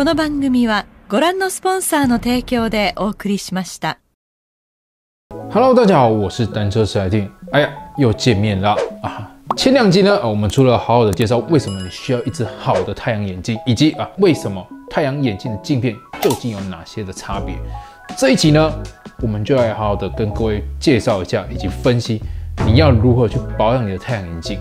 この番組はご覧のスポンサーの提供でお送りしました。Hello，大家好，我是单车史海听。哎呀，又见面了啊！前两集呢，我们除了好好的介绍为什么你需要一只好的太阳眼镜，以及啊为什么太阳眼镜的镜片究竟有哪些的差别，这一集呢，我们就来好好的跟各位介绍一下，以及分析你要如何去保养你的太阳眼镜。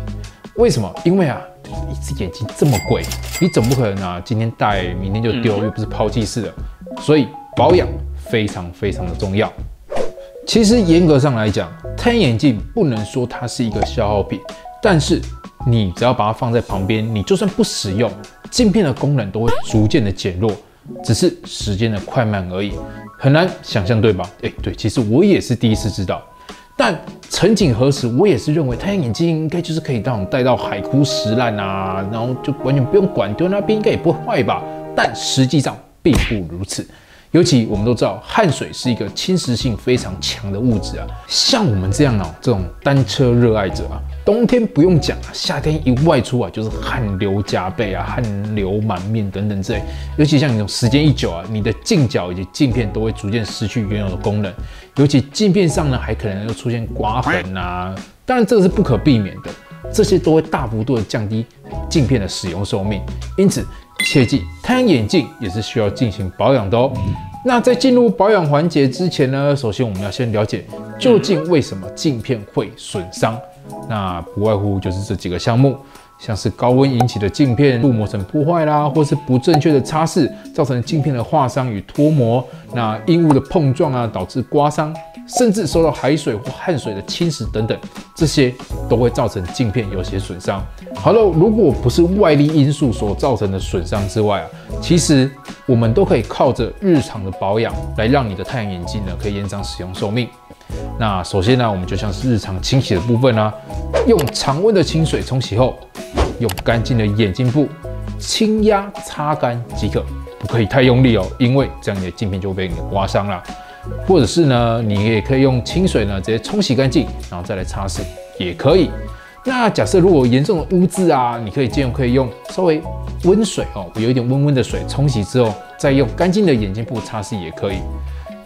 为什么？因为啊。 一只眼镜这么贵，你总不可能啊，今天戴明天就丢，又不是抛弃式的，所以保养非常非常的重要。其实严格上来讲，太阳眼镜不能说它是一个消耗品，但是你只要把它放在旁边，你就算不使用，镜片的功能都会逐渐的减弱，只是时间的快慢而已，很难想象对吧？哎，对，其实我也是第一次知道。但曾几何时，我也是认为太阳眼镜应该就是可以让我们带到海枯石烂啊，然后就完全不用管，丢那边应该也不会坏吧？但实际上并不如此。尤其我们都知道，汗水是一个侵蚀性非常强的物质啊。像我们这样哦，这种单车热爱者啊，冬天不用讲啊，夏天一外出啊，就是汗流浃背啊，汗流满面等等之类。尤其像你这种时间一久啊，你的镜角以及镜片都会逐渐失去原有的功能。尤其镜片上呢，还可能又出现刮痕啊。当然这个是不可避免的，这些都会大幅度的降低镜片的使用寿命。因此。切记，太阳眼镜也是需要进行保养的哦。那在进入保养环节之前呢，首先我们要先了解究竟为什么镜片会损伤。那不外乎就是这几个项目，像是高温引起的镜片镀膜层破坏啦，或是不正确的擦拭造成镜片的划伤与脱模，那硬物的碰撞啊导致刮伤。甚至受到海水或汗水的侵蚀等等，这些都会造成镜片有些损伤。好了，如果不是外力因素所造成的损伤之外啊，其实我们都可以靠着日常的保养来让你的太阳眼镜呢可以延长使用寿命。那首先呢，我们就像是日常清洗的部分呢，用常温的清水冲洗后，用干净的眼镜布轻压擦干即可，不可以太用力哦，因为这样你的镜片就会被你刮伤了。或者是呢，你也可以用清水呢直接冲洗干净，然后再来擦拭也可以。那假设如果严重的污渍啊，你可以建议可以用稍微温水哦，有一点温温的水冲洗之后，再用干净的眼镜布擦拭也可以。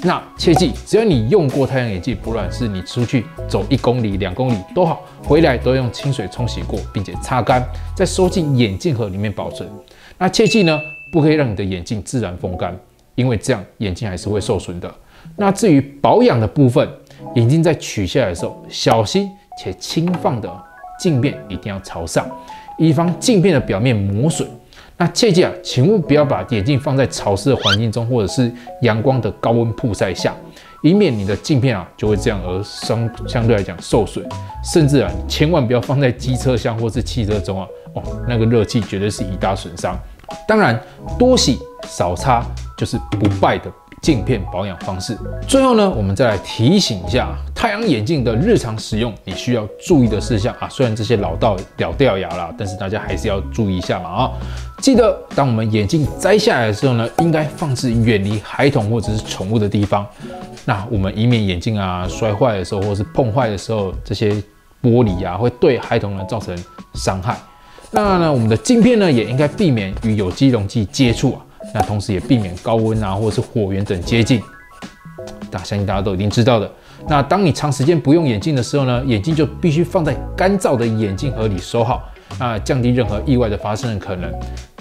那切记，只要你用过太阳眼镜，不管是你出去走一公里、两公里都好，回来都用清水冲洗过，并且擦干，再收进眼镜盒里面保存。那切记呢，不可以让你的眼镜自然风干，因为这样眼镜还是会受损的。那至于保养的部分，眼镜在取下来的时候，小心且轻放的镜片一定要朝上，以防镜片的表面磨损。那切记啊，请勿不要把眼镜放在潮湿的环境中，或者是阳光的高温曝晒下，以免你的镜片啊就会这样而相相对来讲受损。甚至啊，千万不要放在机车厢或是汽车中啊，哦，那个热气绝对是一大损伤。当然，多洗少擦就是不败的。镜片保养方式。最后呢，我们再来提醒一下太阳眼镜的日常使用，你需要注意的事项啊。虽然这些老道老掉牙了，但是大家还是要注意一下嘛啊！记得当我们眼镜摘下来的时候呢，应该放置远离孩童或者是宠物的地方。那我们以免眼镜啊摔坏的时候，或是碰坏的时候，这些玻璃啊会对孩童呢造成伤害。那呢，我们的镜片呢也应该避免与有机溶剂接触啊。那同时也避免高温啊，或者是火源等接近。大相信大家都已经知道的。那当你长时间不用眼镜的时候呢，眼镜就必须放在干燥的眼镜盒里收好，那，降低任何意外的发生的可能。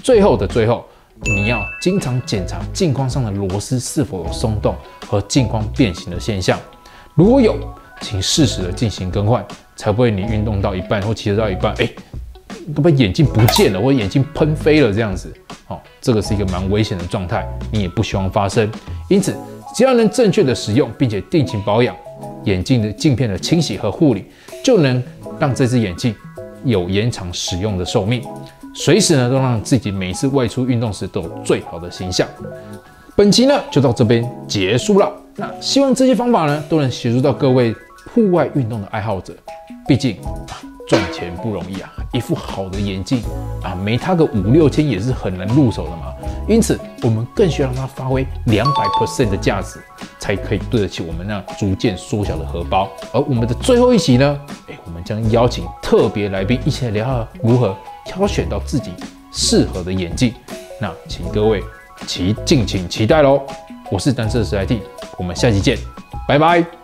最后的最后，你要经常检查镜框上的螺丝是否有松动和镜框变形的现象。如果有，请适时的进行更换，才不会你运动到一半或骑车到一半，哎，都把眼镜不见了，或者眼镜喷飞了这样子。哦，这个是一个蛮危险的状态，你也不希望发生。因此，只要能正确的使用，并且定期保养眼镜的镜片的清洗和护理，就能让这只眼镜有延长使用的寿命，随时呢都让自己每次外出运动时都有最好的形象。本期呢就到这边结束了。那希望这些方法呢都能协助到各位户外运动的爱好者，毕竟。赚钱不容易啊，一副好的眼镜啊，没它个五六千也是很难入手的嘛。因此，我们更需要让它发挥两百 percent 的价值，才可以对得起我们那逐渐缩小的荷包。而我们的最后一集呢，哎，我们将邀请特别来宾一起来聊聊如何挑选到自己适合的眼镜。那请各位期敬请期待喽。我是单色十来 T，我们下期见，拜拜。